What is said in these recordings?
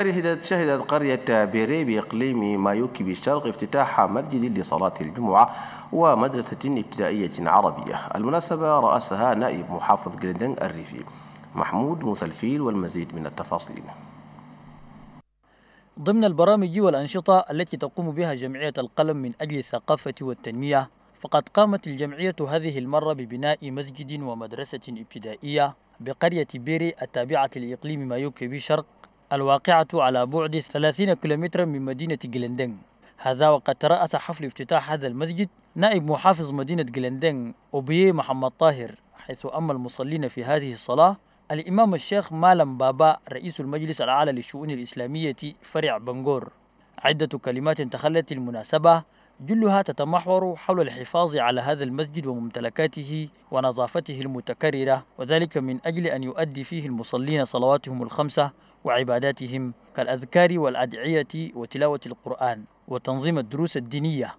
شهدت قرية بيري بإقليم مايوكي بالشرق افتتاح مسجد لصلاة الجمعة ومدرسة ابتدائية عربية. المناسبة رأسها نائب محافظ جلندن الريفي. محمود موسى الفيل والمزيد من التفاصيل. ضمن البرامج والأنشطة التي تقوم بها جمعية القلم من أجل الثقافة والتنمية فقد قامت الجمعية هذه المرة ببناء مسجد ومدرسة ابتدائية بقرية بيري التابعة لإقليم مايوكي بشرق الواقعة على بعد 30 كيلومترا من مدينة جلندن هذا وقد ترأس حفل افتتاح هذا المسجد نائب محافظ مدينة جلندن أوبيه محمد طاهر حيث أمّ المصلين في هذه الصلاة الإمام الشيخ مالم بابا رئيس المجلس الأعلى للشؤون الإسلامية فرع بنغور. عدة كلمات تخللت المناسبة جلها تتمحور حول الحفاظ على هذا المسجد وممتلكاته ونظافته المتكررة وذلك من أجل أن يؤدي فيه المصلين صلواتهم الخمسة وعباداتهم كالأذكار والأدعية وتلاوة القرآن وتنظيم الدروس الدينية.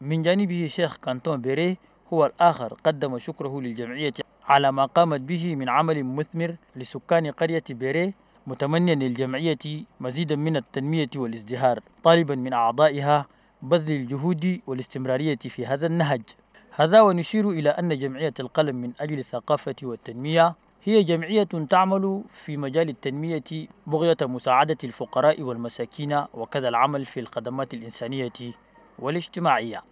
من جانبه شيخ كانتون بيري هو الآخر قدم شكره للجمعية على ما قامت به من عمل مثمر لسكان قرية بيري متمنيا للجمعية مزيدا من التنمية والازدهار طالبا من أعضائها بذل الجهود والاستمرارية في هذا النهج. هذا ونشير إلى أن جمعية القلم من أجل الثقافة والتنمية هي جمعية تعمل في مجال التنمية بغية مساعدة الفقراء والمساكين وكذا العمل في الخدمات الإنسانية والاجتماعية.